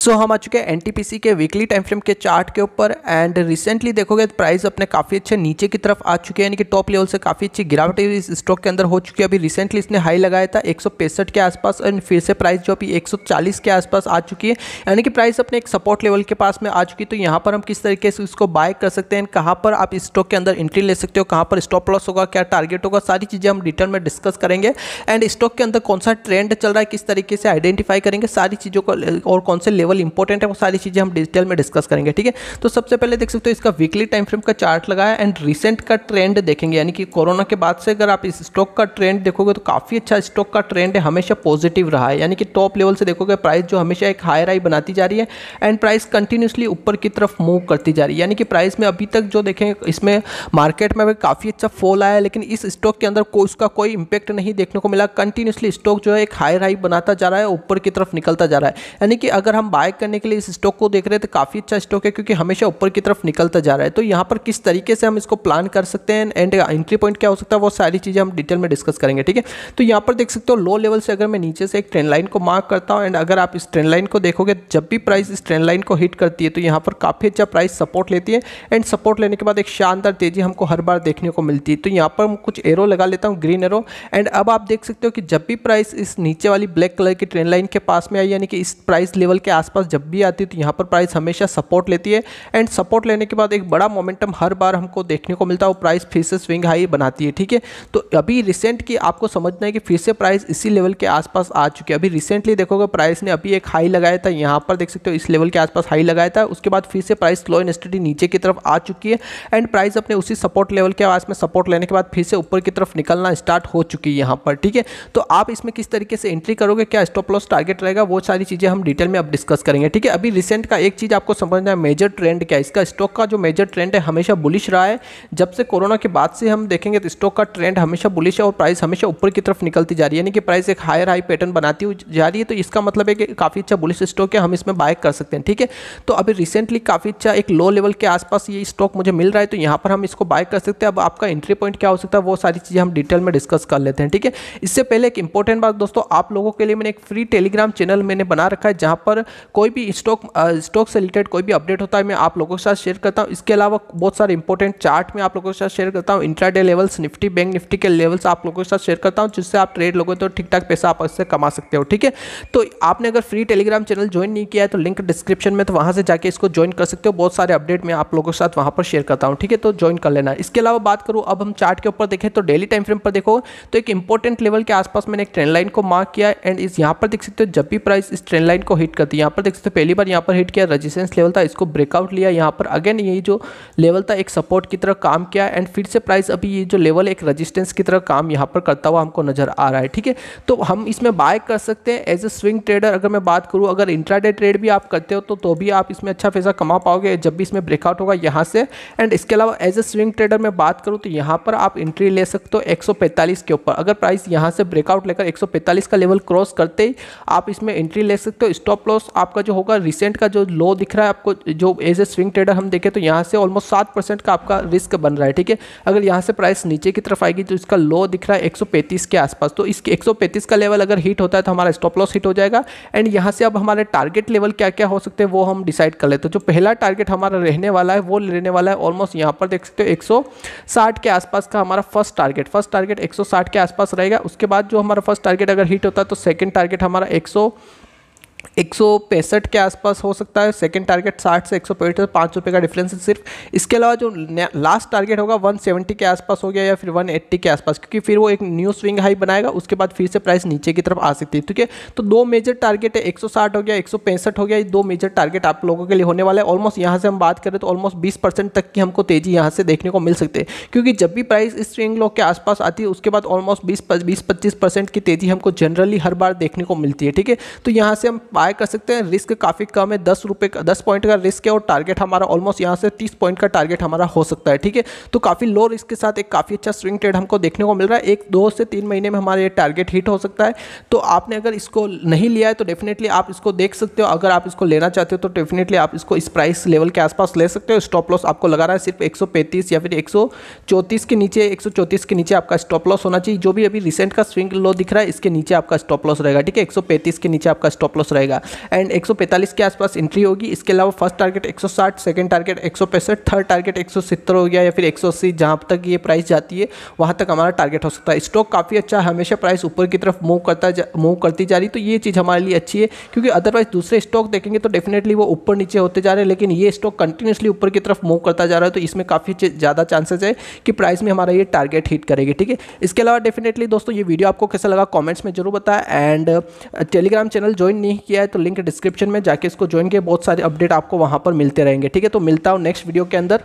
सो so, हम आ चुके हैं एनटीपीसी के वीकली टाइम फ्रेम के चार्ट के ऊपर एंड रिसेंटली देखोगे तो प्राइस अपने काफ़ी अच्छे नीचे की तरफ़ आ चुके हैं यानी कि टॉप लेवल से काफ़ी अच्छी गिरावट इस स्टॉक के अंदर हो चुकी है। अभी रिसेंटली इसने हाई लगाया था एक के आसपास एंड फिर से प्राइस जो अभी एक सौ चालीस के आसपास आ चुकी है। यानी कि प्राइस अपने एक सपोर्ट लेवल के पास में आ चुकी है। तो यहाँ पर हम किस तरीके से इसको बाय कर सकते हैं कहाँ पर आप स्टॉक के अंदर एंट्री ले सकते हो कहाँ पर स्टॉप लॉस होगा क्या टारगेट होगा सारी चीज़ें हम डिटेल में डिस्कस करेंगे। एंड स्टॉक के अंदर कौन सा ट्रेंड चल रहा है किस तरीके से आइडेंटिफाई करेंगे सारी चीज़ों को और कौन से लेवल इंपॉर्टेंट है, वो सारी चीज़ें हम डिजिटल में डिस्कस करेंगे, ठीक है? तो सबसे पहले देख सकते हो इसका वीकली टाइम फ्रेम का चार्ट लगाया एंड रिसेंट का ट्रेंड देखेंगे, यानी कि कोरोना के बाद से अगर आप इस स्टॉक का ट्रेंड देखोगे तो काफ़ी अच्छा स्टॉक का ट्रेंड है, हमेशा पॉजिटिव रहा है, यानी कि टॉप लेवल से देखोगे प्राइस जो हमेशा एक हायर हाई बनाती जा रही है एंड प्राइस कंटिन्यूसली ऊपर की तरफ़ मूव करती जा रही है, यानी कि प्राइस में अभी तक जो देखें इसमें मार्केट में काफ़ी अच्छा फॉल आया लेकिन इस स्टॉक के अंदर को, उसका कोई इंपैक्ट नहीं देखने को मिला कंटिन्यूसली स्टॉक जो है एक हायर हाई बनाता जा रहा है, ऊपर की तरफ़ निकलता जा रहा है, यानी कि अगर हम बाय करने के लिए इस स्टॉक को देख रहे हैं तो काफ़ी अच्छा स्टॉक है, क्योंकि हमेशा ऊपर की तरफ़ निकलता जा रहा है। तो यहाँ पर किस तरीके से हम इसको प्लान कर सकते हैं एंड एंट्री पॉइंट क्या हो सकता है, वो सारी चीज़ें हम डिटेल में डिस्कस करेंगे, ठीक है? तो यहाँ पर देख सकते हो लो लेवल से अगर मैं नीचे से एक ट्रेंड लाइन को मार्क करता हूँ एंड अगर आप इस ट्रेंड लाइन को देखोगे, जब भी प्राइस इस ट्रेंड लाइन को हिट करती है तो यहाँ पर काफ़ी अच्छा प्राइस सपोर्ट लेती है एंड सपोर्ट लेने के बाद एक शानदार तेज़ी हमको हर बार देखने को मिलती है। तो यहाँ पर कुछ एरो लगा लेता हूँ ग्रीन एरो एंड अब आप देख सकते हो कि जब भी प्राइस इस नीचे वाली ब्लैक कलर की ट्रेंड लाइन के पास में आई, यानी कि इस प्राइस लेवल के आसपास जब भी आती है तो यहाँ पर प्राइस हमेशा सपोर्ट लेती है। एंड सपोर्ट लेने के बाद एक बड़ा मोमेंटम हर बार हमको देखने को मिलता है, वो प्राइस फिर से स्विंग हाई बनाती है, ठीक है? तो अभी रिसेंट की आपको समझना है कि फिर से प्राइस इसी लेवल के आसपास आ चुकी है। अभी रिसेंटली देखोगे प्राइस ने अभी एक हाई लगाया था, यहाँ पर देख सकते हो इस लेवल के आसपास हाई लगाया था। उसके बाद फिर से प्राइस स्लो एंड स्टडी नीचे की तरफ़ आ चुकी है। एंड प्राइस अपने उसी सपोर्ट लेवल के आस में सपोर्ट लेने के बाद फिर से ऊपर की तरफ़ निकलना स्टार्ट हो चुकी है यहाँ पर, ठीक है? तो आप इसमें किस तरीके से एंट्री करोगे, क्या स्टॉप लॉस टारगेट रहेगा, वो सारी चीज़ें हम डिटेल में अब डिस्कस करेंगे। ठीक है, अभी रिसेंट का एक चीज़ आपको समझना है मेजर ट्रेंड क्या है? इसका स्टॉक का जो मेजर ट्रेंड है हमेशा बुलिश रहा है। जब से कोरोना के बाद से हम देखेंगे तो स्टॉक का ट्रेंड हमेशा बुलिश है और प्राइस हमेशा ऊपर की तरफ़ निकलती जा रही है। यानी कि प्राइस एक हायर हाई पैटर्न बनाती हुई जा रही है तो इसका मतलब है कि काफ़ी अच्छा बुलिश स्टॉक है, हम इसमें बाय कर सकते हैं। ठीक है तो अभी रिसेंटली काफ़ी अच्छा एक लो लेवल के आसपास ये स्टॉक मुझे मिल रहा है तो यहाँ पर हम इसको बाय कर सकते हैं। अब आपका एंट्री पॉइंट क्या हो सकता है, वो सारी चीज़ें हम डिटेल में डिस्कस कर लेते हैं। ठीक है, इससे पहले एक इंपॉर्टेंट बात दोस्तों, आप लोगों के लिए मैंने एक फ्री टेलीग्राम चैनल मैंने बना रखा है, जहाँ पर कोई भी स्टॉक स्टॉक से रिलेटेड कोई भी अपडेट होता है, मैं आप लोगों के साथ शेयर करता हूँ। इसके अलावा बहुत सारे इंपॉर्टेंट चार्ट में आप लोगों के साथ शेयर करता हूँ। Intraday levels Nifty bank Nifty के लेवल्स आप लोगों के साथ शेयर करता हूँ, जिससे आप ट्रेड लोगों तो ठीक ठाक पैसा आप इससे कमा सकते हो, ठीक है? तो आपने अगर फ्री टेलीग्राम चैनल ज्वाइन नहीं किया है तो लिंक डिस्क्रिप्शन में तो वहाँ से जाके इसको ज्वाइन कर सकते हो। बहुत सारे अपडेट मैं आप लोगों के साथ वहाँ पर शेयर करता हूँ, ठीक है? तो ज्वाइन कर लेना। इसके अलावा बात करूँ, अब हम चार्ट के ऊपर देखें तो डेली टाइम फ्रेम पर देखो तो एक इंपॉर्टेंट लेवल के आसपास मैंने एक ट्रेंड लाइन को मार्क किया एंड इस यहाँ पर देख सकते हो, जब भी प्राइस इस ट्रेंड लाइन को हिट करती है, यहाँ पर देख सकते हो, पहली बार यहाँ पर हिट किया रजिस्टेंस लेवल था, इसको ब्रेकआउट लिया यहाँ पर। अगेन यही जो लेवल था, एक सपोर्ट की तरह काम किया एंड फिर से प्राइस अभी ये जो लेवल एक रजिस्टेंस की तरह काम यहाँ पर करता हुआ हमको नज़र आ रहा है, ठीक है? तो हम इसमें बाय कर सकते हैं एज ए स्विंग ट्रेडर अगर मैं बात करूँ, अगर इंट्राडे ट्रेड भी आप करते हो तो तो भी आप इसमें अच्छा पैसा कमा पाओगे, जब भी इसमें ब्रेकआउट होगा यहाँ से। एंड इसके अलावा एज ए स्विंग ट्रेडर में बात करूँ तो यहाँ पर आप एंट्री ले सकते हो एक सौ पैंतालीस के ऊपर। अगर प्राइस यहाँ से ब्रेकआउट लेकर एक सौ पैंतालीस का लेवल क्रॉस करते ही आप इसमें एंट्री ले सकते हो स्टॉप लॉस आपका जो होगा रिसेंट का जो लो दिख रहा है, आपको जो एज ए स्विंग ट्रेडर हम देखें तो यहाँ से ऑलमोस्ट सात परसेंट का आपका रिस्क बन रहा है, ठीक है? अगर यहाँ से प्राइस नीचे की तरफ़ आएगी तो इसका लो दिख रहा है 135 के आसपास। तो इसके 135 का लेवल अगर हिट होता है तो हमारा स्टॉप लॉस हिट हो जाएगा। एंड यहाँ से अब हमारे टारगेट लेवल क्या क्या हो सकते हैं वो हम डिसाइड कर लेते हैं। जो पहला टारगेट हमारा रहने वाला है, वो रहने वाला है ऑलमोस्ट यहाँ पर देख सकते हो एक सौ साठ के आसपास का हमारा फ़र्स्ट टारगेट फ़र्स्ट टारगेट एक सौ साठ के आसपास रहेगा। उसके बाद जो हमारा फ़र्स्ट टारगेट अगर हिट होता है तो सेकेंड टारगेट हमारा एक सौ एक सौ पैंसठ के आसपास हो सकता है। सेकंड टारगेट 60 से एक सौ पैंसठ पाँच रुपये का डिफरेंस है सिर्फ़। इसके अलावा जो लास्ट टारगेट होगा 170 के आसपास हो गया या फिर 180 के आसपास, क्योंकि फिर वो एक न्यू स्विंग हाई बनाएगा, उसके बाद फिर से प्राइस नीचे की तरफ़ आ सकती है। ठीक है? तो दो मेजर टारगेट है 160 हो गया, एक सौ पैंसठ हो गया, ये दो मेजर टारगेट आप लोगों के लिए होने वाला है। ऑलमोस्ट यहाँ से हम बात करें तो ऑलमोस्ट बीस तक की हमको तेज़ी यहाँ से देखने को मिल सकते हैं। क्योंकि जब भी प्राइस इस स्विंग लो के आसपास आती है, उसके बाद ऑलमोस्ट बीस बीस पच्चीस की तेज़ी हमको जनरली हर बार देखने को मिलती है। ठीक है? तो यहाँ से हम बाय कर सकते हैं। रिस्क काफ़ी कम है, दस रुपये का, दस पॉइंट का रिस्क है और टारगेट हमारा ऑलमोस्ट यहाँ से तीस पॉइंट का टारगेट हमारा हो सकता है, ठीक है? तो काफ़ी लो रिस्क के साथ एक काफ़ी अच्छा स्विंग ट्रेड हमको देखने को मिल रहा है। एक, दो से तीन महीने में हमारे टारगेट हिट हो सकता है। तो आपने अगर इसको नहीं लिया है तो डेफिनेटली आप इसको देख सकते हो। अगर आप इसको लेना चाहते हो तो डेफिनेटली आप इसको इस प्राइस लेवल के आसपास ले सकते हो। स्टॉप लॉस आपको लगा रहा है सिर्फ़ एक सौ पैंतीस या फिर एक के नीचे, एक के नीचे आपका स्टॉप लॉस होना चाहिए। जो भी अभी रिसेंट का स्विंग लो दिख रहा है, इसके नीचे आपका स्टॉप लॉस रहेगा, ठीक है? एक सौ पैंतीस के नीचे आपका स्टॉप लॉस रहेगा। मिलेगा एंड एक के आसपास एंट्री होगी। इसके अलावा फ़र्स्ट टारगेट एक सौ टारगेट एक सौ पैंसठ थर्ड टारगेट एक सौ सत्तर हो गया या फिर एक सौ जहाँ तक ये प्राइस जाती है, वहाँ तक हमारा टारगेट हो सकता है। स्टॉक काफ़ी अच्छा हमेशा प्राइस ऊपर की तरफ़ मूव करता मूव करती जा रही तो ये चीज़ हमारे लिए अच्छी है, क्योंकि अदरवाइज़ दूसरे स्टॉक देखेंगे तो डेफिनेटली वो ऊपर नीचे होते जा रहे हैं, लेकिन ये स्टॉक कंटिन्यूसली ऊपर की तरफ़ मूव करता जा रहा है। तो इसमें काफ़ी ज़्यादा चांसेस है कि प्राइस में हमारा ये टारगेट हिट करेगी, ठीक है? इसके अलावा डेफिनेटली दोस्तों, ये वीडियो आपको कैसा लगा? कॉमेंट्स में ज़रूर बताएँ। एंड टेलीग्राम चैनल ज्वाइन नहीं किया है तो लिंक डिस्क्रिप्शन में जाके इसको ज्वाइन किया बहुत सारे अपडेट आपको वहाँ पर मिलते रहेंगे। ठीक है तो मिलता हूँ नेक्स्ट वीडियो के अंदर।